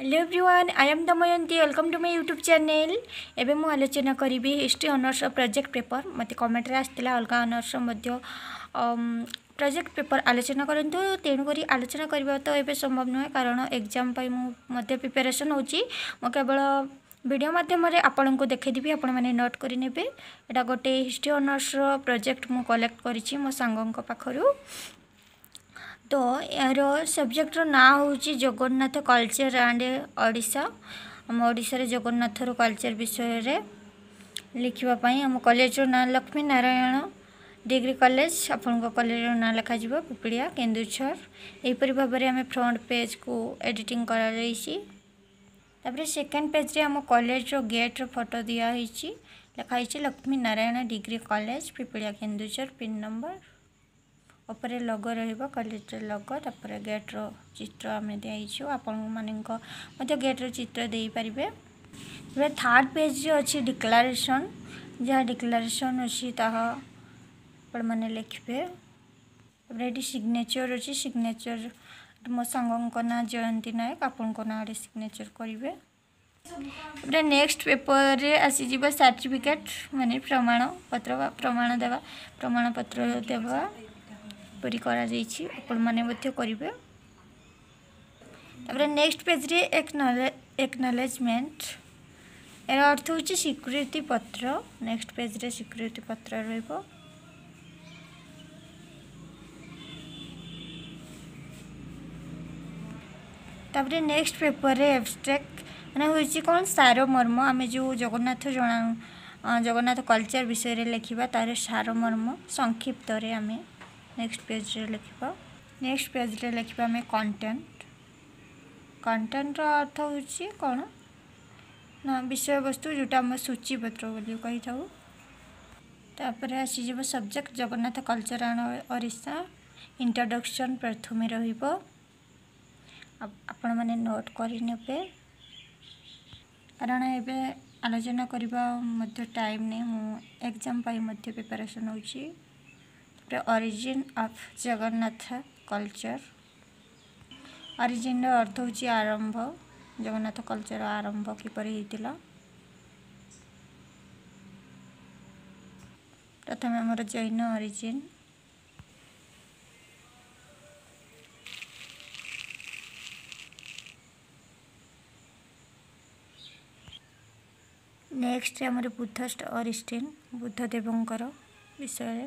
Hello everyone I am Damayanti welcome to my YouTube channel ଏବେ ମୁଁ ଆଲୋଚନା କରିବି ହିଷ୍ଟ୍ରି ଅନର୍ସର ପ୍ରୋଜେକ୍ଟ ପେପର ମୋତେ କମେଣ୍ଟରେ ଆସିଥିଲା ଅଲଗା ଅନର୍ସର ମଧ୍ୟ ପ୍ରୋଜେକ୍ଟ ପେପର ଆଲୋଚନା କରନ୍ତୁ ତେଣୁକରି ଆଲୋଚନା କରିବା ତ ଏବେ ସମ୍ଭବ ନୁହେଁ କାରଣ ଏକ୍ଜାମ୍ ପାଇଁ ମୁଁ ମଧ୍ୟ ପ୍ରିପାରେସନ୍ ହେଉଛି ମୁଁ କେବଳ ଭିଡ଼ିଓ ମାଧ୍ୟମରେ ଆପଣଙ୍କୁ ଦେଖାଇଦେବି ଆପଣମାନେ ନୋଟ୍ କରିନେବେ ଏଇଟା ଗୋଟେ ହିଷ୍ଟ୍ରି ଅନର୍ସର ପ୍ରୋଜେକ୍ଟ ମୁଁ କଲେକ୍ଟ କରିଛି ମୋ ସାଙ୍ଗଙ୍କ ପାଖରୁ ତ ଏହାର ସବଜେକ୍ଟର ନାଁ ହେଉଛି ଜଗନ୍ନାଥ କଲଚର୍ ଆଣ୍ଡ ଓଡ଼ିଶା ଆମ ଓଡ଼ିଶାରେ ଜଗନ୍ନାଥର କଲଚର୍ ବିଷୟରେ ଲେଖିବା ପାଇଁ ଆମ କଲେଜର ନାଁ ଲକ୍ଷ୍ମୀ ନାରାୟଣ ଡିଗ୍ରୀ କଲେଜ ଆପଣଙ୍କ କଲେଜର ନାଁ ଲେଖାଯିବ ପିପିଡ଼ିଆ କେନ୍ଦୁଝର ଏହିପରି ଭାବରେ ଆମେ ଫ୍ରଣ୍ଟ ପେଜ୍କୁ ଏଡ଼ିଟିଂ କରାଯାଇଛି ତାପରେ ସେକେଣ୍ଡ ପେଜ୍ରେ ଆମ କଲେଜର ଗେଟ୍ର ଫଟୋ ଦିଆହେଇଛି ଲେଖାହେଇଛି Lakshmi Narayan degree college ପିପିଡ଼ିଆ Keonjhar pin number ଉପରେ ଲୋଗୋ ରହିବ କଲେଜର ଲୋଗୋ ତାପରେ ଗେଟ୍ର ଚିତ୍ର ଆମେ ଦେଇଛୁ ଆପଣମାନଙ୍କ ମଧ୍ୟ ଗେଟ୍ର ଚିତ୍ର ଦେଇପାରିବେ ଏବେ ଥାର୍ଡ଼ ପେଜ୍ରେ ଅଛି ଡିକ୍ଲାରେସନ୍ ଯାହା ଡିକ୍ଲାରେସନ୍ ଅଛି ତାହା ଆପଣମାନେ ଲେଖିବେ ତାପରେ ଏଠି ସିଗ୍ନେଚର୍ ଅଛି ସିଗ୍ନେଚର୍ ମୋ ସାଙ୍ଗଙ୍କ ନାଁ ଜୟନ୍ତୀ ନାୟକ ଆପଣଙ୍କ ନାଁରେ ସିଗ୍ନେଚର୍ କରିବେ ତାପରେ ନେକ୍ସଟ ପେପରରେ ଆସିଯିବ ସାର୍ଟିଫିକେଟ୍ ମାନେ ପ୍ରମାଣପତ୍ର ବା ପ୍ରମାଣ ଦେବା ପ୍ରମାଣପତ୍ର ଦେବା ଏପରି କରାଯାଇଛି ଆପଣମାନେ ମଧ୍ୟ କରିବେ ତାପରେ ନେକ୍ସଟ ପେଜ୍ରେ ଏକ୍ନଲେଜମେଣ୍ଟ ଏହାର ଅର୍ଥ ହେଉଛି ସ୍ୱୀକୃତି ପତ୍ର ନେକ୍ସଟ ପେଜ୍ରେ ସ୍ୱୀକୃତି ପତ୍ର ରହିବ ତାପରେ ନେକ୍ସଟ ପେପରରେ ଆବଷ୍ଟ୍ରାକ୍ଟ ମାନେ ହେଉଛି କ'ଣ ସାର ମର୍ମ ଆମେ ଯେଉଁ ଜଗନ୍ନାଥ ଜଣା ଜଗନ୍ନାଥ କଲଚର ବିଷୟରେ ଲେଖିବା ତା'ର ସାରମର୍ମ ସଂକ୍ଷିପ୍ତରେ ଆମେ ନେକ୍ସଟ ପେଜ୍ରେ ଲେଖିବା ନେକ୍ସଟ ପେଜ୍ରେ ଲେଖିବା ଆମେ କଣ୍ଟେଣ୍ଟ କଣ୍ଟେଣ୍ଟର ଅର୍ଥ ହେଉଛି କ'ଣ ନା ବିଷୟବସ୍ତୁ ଯେଉଁଟା ଆମ ସୂଚୀପତ୍ର ବୋଲି କହିଥାଉ ତାପରେ ଆସିଯିବ subject Jagannath culture and Odisha introduction ପ୍ରଥମେ ରହିବ ଆପଣମାନେ ନୋଟ୍ କରିନେବେ କାରଣ ଏବେ ଆଲୋଚନା କରିବା ମଧ୍ୟ ଟାଇମ୍ ନାହିଁ ମୁଁ ଏକ୍ଜାମ୍ ପାଇଁ ମଧ୍ୟ ପ୍ରିପାରେସନ୍ ହେଉଛି the origin of Jagannatha culture. ଅରିଜିନ୍ର ଅର୍ଥ ହେଉଛି ଆରମ୍ଭ ଜଗନ୍ନାଥ କଲଚର ଆରମ୍ଭ କିପରି ହେଇଥିଲା ପ୍ରଥମେ ଆମର ଜୈନ ଅରିଜିନ୍ ନେକ୍ସଟ ଆମର ବୁଦ୍ଧଷ୍ଟ ଅରିଷ୍ଟିନ୍ ବୁଦ୍ଧଦେବଙ୍କର ବିଷୟରେ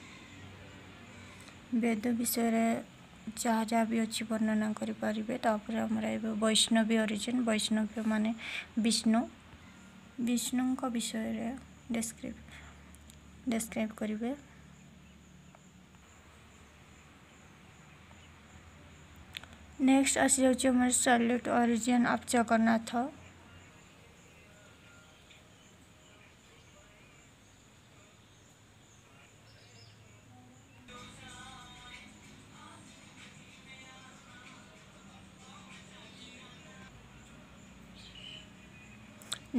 ବେଦ ବିଷୟରେ ଯାହା ଯାହା ବି ଅଛି ବର୍ଣ୍ଣନା କରିପାରିବେ ତା'ପରେ ଆମର ଏବେ ବୈଷ୍ଣବୀ ଅରିଜିନ୍ ବୈଷ୍ଣବୀ ମାନେ ବିଷ୍ଣୁ ବିଷ୍ଣୁଙ୍କ ବିଷୟରେ ଡେସ୍କ୍ରିପ୍ ଡେସ୍କ୍ରାଇବ୍ କରିବେ ନେକ୍ସଟ ଆସିଯାଉଛି ଆମର salute origin of Jagannath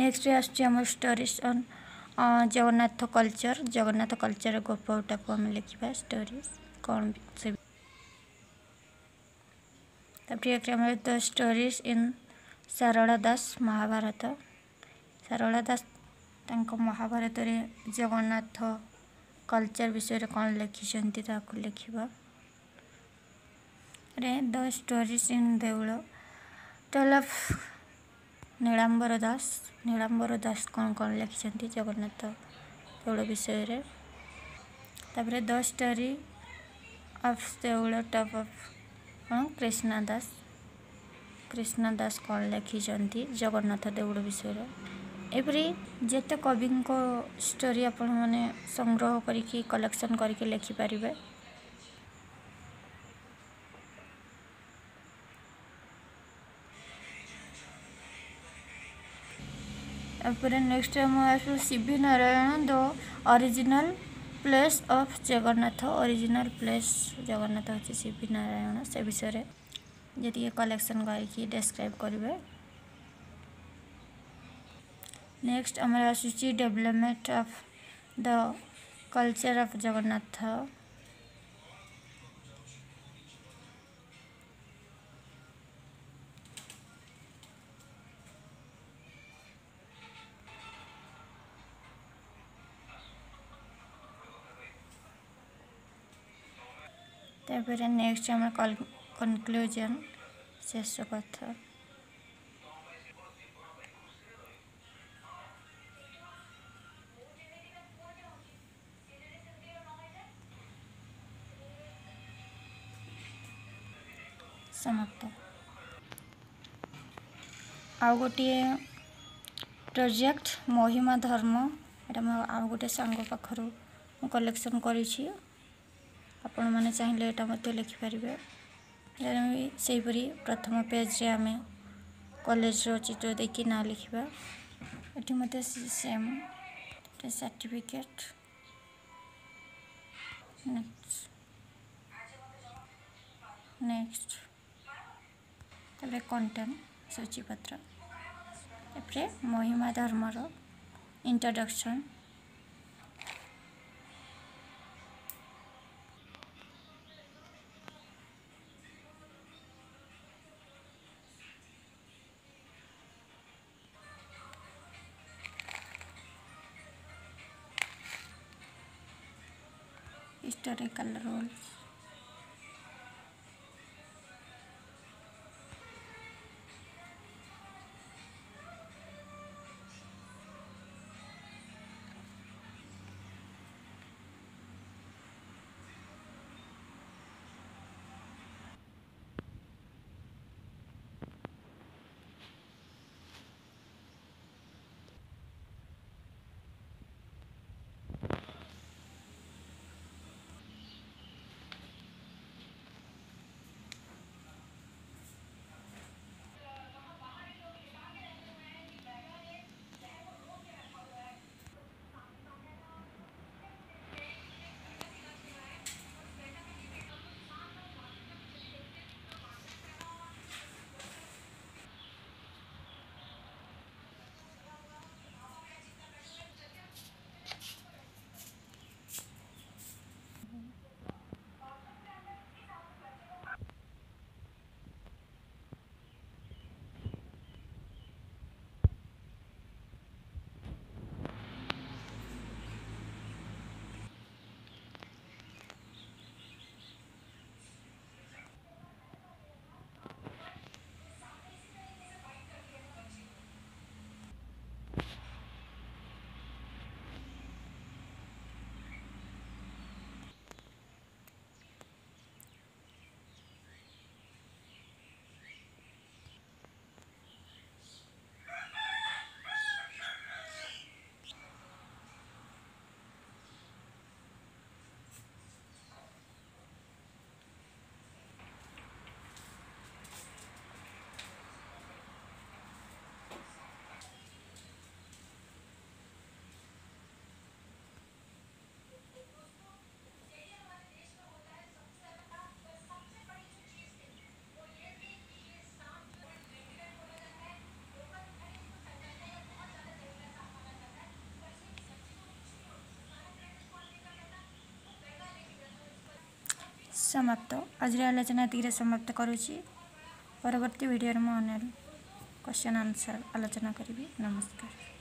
next আসছে আমার stories on Jagannath culture Jagannath culture ଗପଟାକୁ ଆମେ ଲେଖିବା ଷ୍ଟୋରିଜ୍ କ'ଣ ସେ ତାପରେ ଏଥିରେ ଆମର the stories in Sarala Das Mahabharat Sarala Das ତାଙ୍କ ମହାଭାରତରେ ଜଗନ୍ନାଥ କଲଚର୍ ବିଷୟରେ କ'ଣ ଲେଖିଛନ୍ତି ତାହାକୁ ଲେଖିବା ରେ the stories in Deula tail of Nilambar Das Nilambar Das କ'ଣ କ'ଣ ଲେଖିଛନ୍ତି ଜଗନ୍ନାଥ ଦେଉଳ ବିଷୟରେ ତାପରେ the story of Deula top of କ'ଣ କ୍ରିଷ୍ଣା ଦାସ କ୍ରିଷ୍ଣା ଦାସ କ'ଣ ଲେଖିଛନ୍ତି ଜଗନ୍ନାଥ ଦେଉଳ ବିଷୟରେ ଏପରି ଯେତେ କବିଙ୍କ ଷ୍ଟୋରି ଆପଣମାନେ ସଂଗ୍ରହ କରିକି କଲେକ୍ସନ୍ କରିକି ଲେଖିପାରିବେ ତାପରେ ନେକ୍ସଟ ଆମ ଆସିବ C V Narayan the original place of Jagannath original place Jagannath ହେଉଛି ସି ଭି ନାରାୟଣ ସେ ବିଷୟରେ ଯେତିକି କଲେକ୍ସନ୍ କରିକି ଡେସ୍କ୍ରାଇବ୍ କରିବେ ନେକ୍ସଟ ଆମର ଆସୁଛି development of the culture of Jagannath তারপরে নেক্সট আমার কনক্লুজন শেষ কথা समाप्त आउ गोटे प्रोजेक्ट महिमा धर्म ଏଇଟା ମୁଁ ଆଉ ଗୋଟେ ସାଙ୍ଗ ପାଖରୁ ମୁଁ କଲେକ୍ସନ୍ କରିଛି ଆପଣମାନେ ଚାହିଁଲେ ଏଇଟା ମଧ୍ୟ ଲେଖିପାରିବେ ସେହିପରି ପ୍ରଥମ ପେଜ୍ରେ ଆମେ କଲେଜର ଚିତ୍ର ଦେଇକି ନାଁ ଲେଖିବା ଏଠି ମଧ୍ୟ ସେମ୍ ସାର୍ଟିଫିକେଟ୍ ନେକ୍ସଟ ନେକ୍ସଟ ତାପରେ କଣ୍ଟେଣ୍ଟ ସୂଚୀପତ୍ର ତାପରେ ମହିମା ଧର୍ମର ଇଣ୍ଟ୍ରୋଡକ୍ସନ୍ after color ସମାପ୍ତ ଆଜିର ଆଲୋଚନା ଏତିକିରେ ସମାପ୍ତ କରୁଛି ପରବର୍ତ୍ତୀ ଭିଡ଼ିଓରେ ମୁଁ ଅନ୍ୟ କ୍ୱେଶ୍ଚନ୍ ଆନ୍ସର୍ ଆଲୋଚନା କରିବି ନମସ୍କାର